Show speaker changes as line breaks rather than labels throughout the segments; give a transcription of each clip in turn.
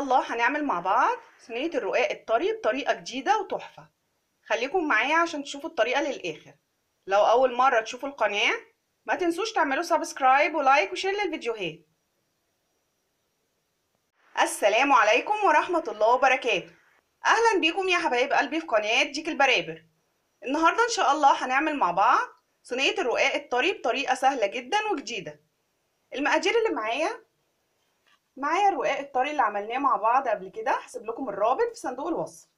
الله هنعمل مع بعض صينية الرقاق الطري بطريقة جديدة وتحفة. خليكم معايا عشان تشوفوا الطريقة للآخر. لو أول مرة تشوفوا القناة ما تنسوش تعملوا subscribe و like و share للفيديوهات. السلام عليكم ورحمة الله وبركاته. أهلا بيكم يا حبايب قلبي في قناة ديك البرابر. النهاردة إن شاء الله هنعمل مع بعض صينية الرقاق الطري بطريقة سهلة جدا وجديدة. المقادير اللي معايا معايا الرقاق الطري اللي عملناه مع بعض قبل كده. هسيب لكم الرابط في صندوق الوصف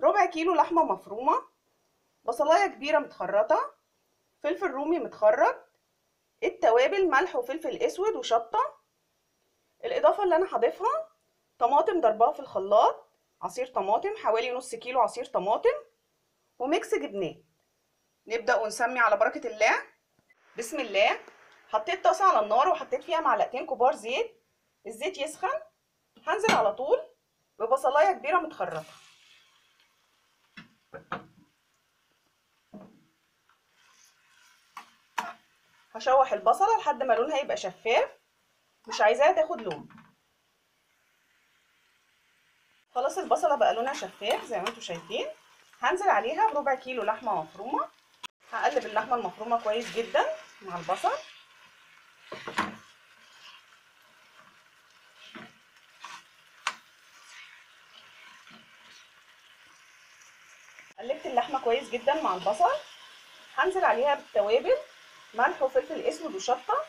ربع كيلو لحمة مفرومة بصلاية كبيرة متخرطة فلفل رومي متخرط التوابل ملح وفلفل أسود وشطة. الإضافة اللي أنا هضيفها طماطم ضربها في الخلاط عصير طماطم حوالي نص كيلو عصير طماطم وميكس جبنات نبدأ ونسمي على بركة الله. بسم الله. حطيت طاسة على النار وحطيت فيها معلقتين كبار زيت. الزيت يسخن هنزل على طول. ببصلاية كبيرة متخرطة. هشوح البصلة لحد ما لونها يبقى شفاف. مش عايزاها تاخد لون. خلاص البصلة بقى لونها شفاف زي ما أنتم شايفين. هنزل عليها بربع كيلو لحمة مفرومة. هقلب اللحمة المفرومة كويس جدا مع البصل. اللحمة كويس جدا مع البصل. هنزل عليها بالتوابل ملح وفلفل أسود وشطة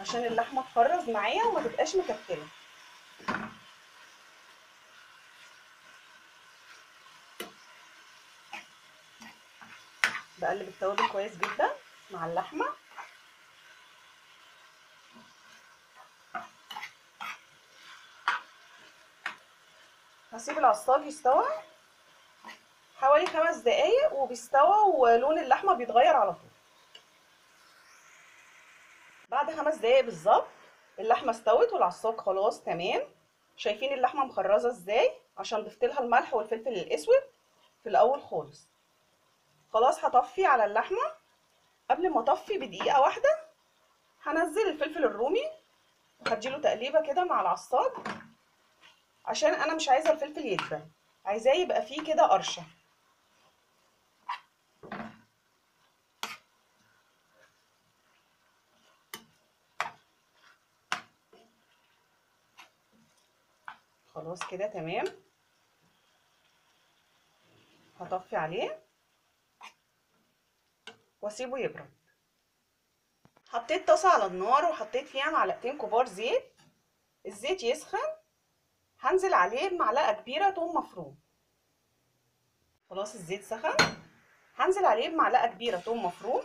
عشان اللحمة تفرز معايا وما تبقاش مكتلة. بقلب التوابل كويس جدا مع اللحمة. هسيب العصاج يستوى. حوالي خمس دقايق وبيستوى ولون اللحمة بيتغير على طول. بعد خمس دقايق بالظبط اللحمة استوت والعصاج خلاص تمام. شايفين اللحمة مخرزة إزاي؟ عشان ضفت لها الملح والفلفل الاسود في الأول خالص. خلاص هطفي على اللحمة. قبل ما اطفي بدقيقة واحدة هنزل الفلفل الرومي وهديله تقليبة كده مع العصاج عشان أنا مش عايزة الفلفل يدبل. عايزاه يبقى فيه كده قرشة. خلاص كده تمام. هطفي عليه واسيبه يبرد. حطيت طاسة على النار وحطيت فيها معلقتين كبار زيت. الزيت يسخن. هنزل عليه بمعلقة كبيرة توم مفروم. خلاص الزيت سخن. هنزل عليه بمعلقة كبيرة توم مفروم.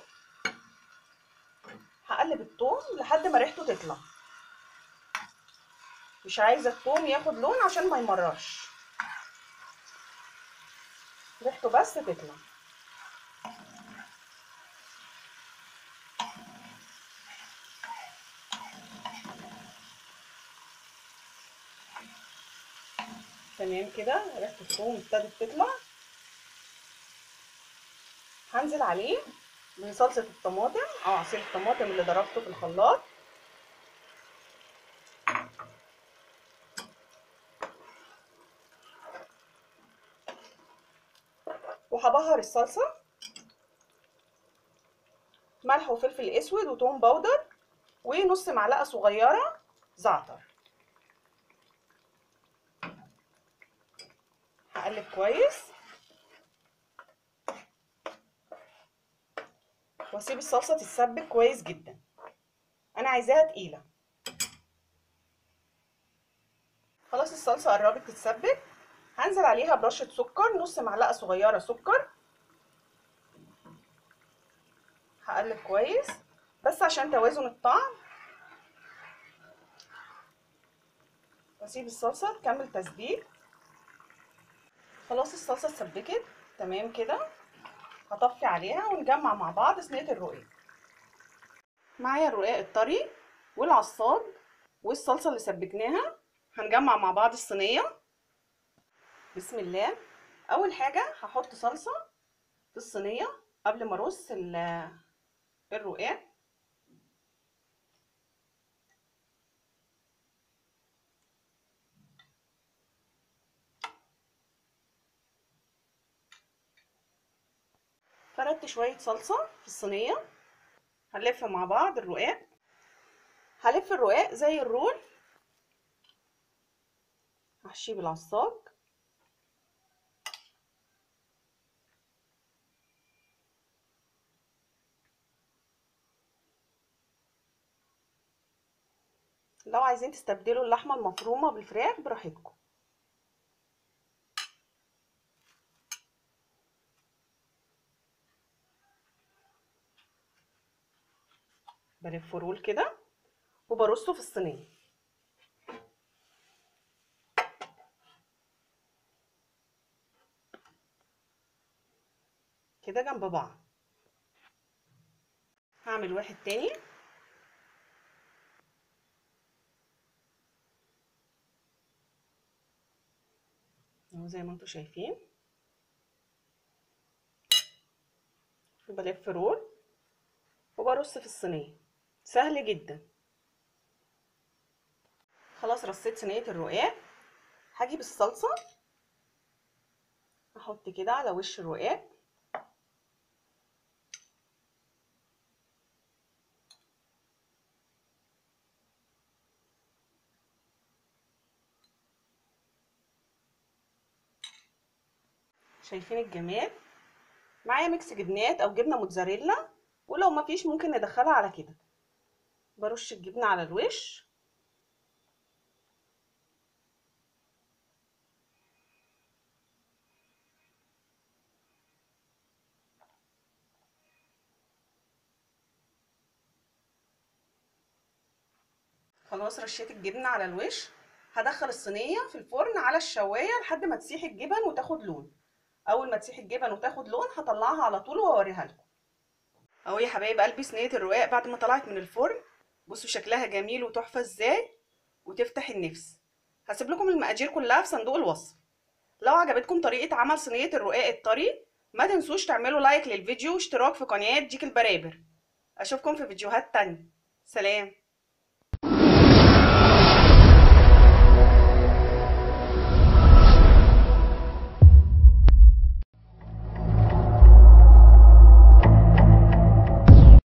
هقلب التوم لحد ما ريحته تطلع. مش عايزة التوم ياخد لون عشان ما يمررش. ريحته بس تطلع تمام كده؟ ريحة الثوم ابتدت تطلع. هنزل عليه بصلصة الطماطم. أو عصير الطماطم اللي ضربته في الخلاط. وهبهر الصلصة. ملح وفلفل أسود وتوم باودر ونص معلقة صغيرة زعتر. هقلب كويس. وأسيب الصلصة تتسبك كويس جدا. أنا عايزاها تقيلة. خلاص الصلصة قربت تتسبك. هنزل عليها برشة سكر نص معلقة صغيرة سكر. هقلب كويس. بس عشان توازن الطعم. وأسيب الصلصة تكمل تسبيك. خلاص الصلصة اتسبكت. تمام كده. هطفي عليها ونجمع مع بعض صينية الرقاق. معايا الرقاق الطري والعصاج والصلصة اللي سبكناها. هنجمع مع بعض الصينية. بسم الله. أول حاجة هحط صلصة في الصينية قبل ما أرص الرقاق. فردت شوية صلصة في الصينية. هنلف مع بعض الرقاق. هلف الرقاق زي الرول. هحشيه بالعصاك لو عايزين تستبدلوا اللحمة المفرومة بالفراخ براحتكم. بلف رول كده وبرصه في الصينية. كده جنب بعض. هعمل واحد تاني. زي ما أنتم شايفين. بلف رول وبرص في الصينية. سهل جدا. خلاص رصيت صينية الرقاق. هجيب الصلصه أحط كده على وش الرقاق. شايفين الجمال. معايا ميكس جبنات أو جبنة موتزاريلا ولو ما فيش ممكن ندخلها على كده. برش الجبنة على الوش. خلاص رشيت الجبنة على الوش. هدخل الصينية في الفرن على الشواية لحد ما تسيح الجبن وتاخد لون. أول ما تسيح الجبن وتاخد لون هطلعها على طول وأوريها لكم. أهو يا حبايب قلبي صينية الرقاق بعد ما طلعت من الفرن. بصوا شكلها جميل وتحفة إزاي؟ وتفتح النفس. هسيب لكم المقادير كلها في صندوق الوصف. لو عجبتكم طريقة عمل صينية الرقاق الطري ما تنسوش تعملوا لايك للفيديو واشتراك في قناة ديك البرابر. أشوفكم في فيديوهات تانية. سلام.